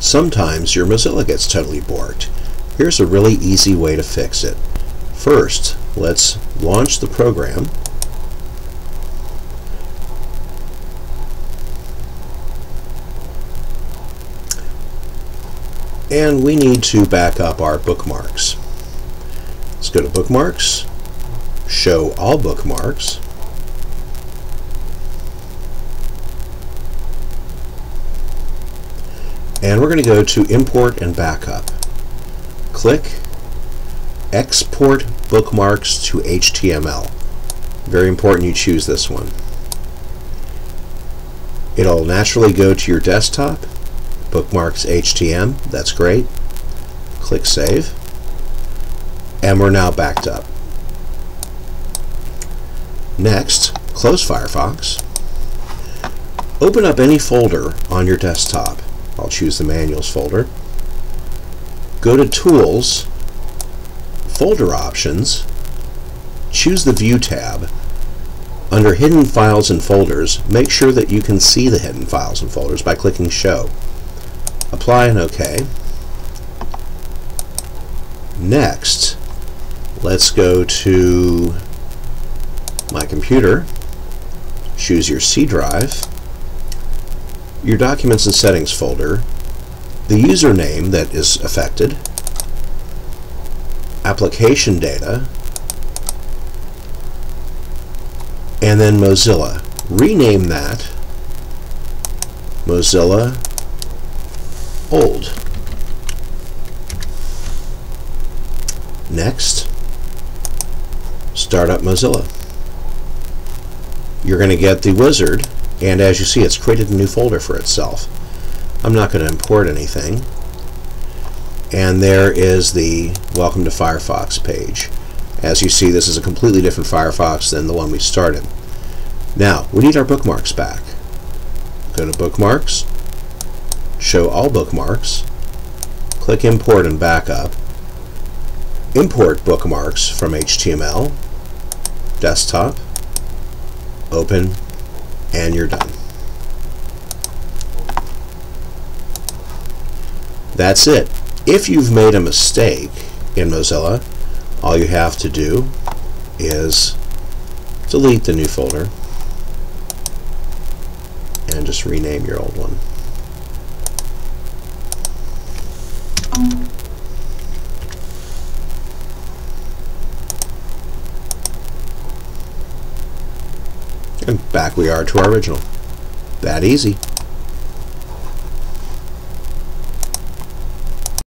Sometimes your Mozilla gets totally borked. Here's a really easy way to fix it. First, let's launch the program. And we need to back up our bookmarks. Let's go to Bookmarks, Show All Bookmarks, and we're going to go to Import and Backup. Click Export Bookmarks to HTML. Very important you choose this one. It'll naturally go to your desktop, Bookmarks HTML, that's great. Click Save, and we're now backed up. Next, close Firefox. Open up any folder on your desktop I'll choose the manuals folder. Go to Tools, Folder Options, choose the View tab. Under Hidden Files and Folders, make sure that you can see the hidden files and folders by clicking Show. Apply and OK. Next, let's go to My Computer, choose your C drive, your Documents and Settings folder, the username that is affected, application data, and then Mozilla. Rename that Mozilla Old. Next, start up Mozilla. You're going to get the wizard and as you see it's created a new folder for itself. I'm not going to import anything and there is the Welcome to Firefox page. As you see this is a completely different Firefox than the one we started. Now we need our bookmarks back. Go to Bookmarks, Show All Bookmarks, click Import and Backup, import bookmarks from HTML, desktop, open and you're done. That's it. If you've made a mistake in Mozilla, all you have to do is delete the new folder and just rename your old one. Um, And back we are to our original. That easy.